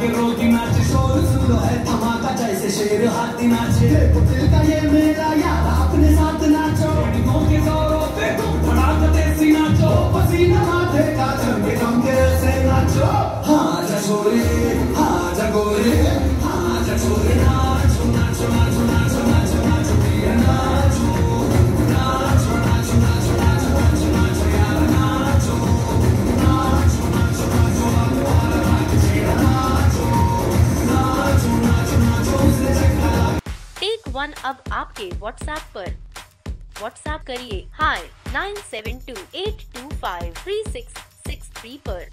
के रोटी नाचे, शोर सुन लो है धमाका जैसे शेर हाथी नाचे। दिल का ये मेरा यार अपने साथ नाचो। रेडियो के जोरों पे तुम धड़ाक देसी नाचो। पसीना माथे का जम के से नाचो। हाँ जा छोरे हाँ जा वन अब आपके व्हाट्सएप पर। व्हाट्सएप करिए hi nine seven two eight two five three six six three पर।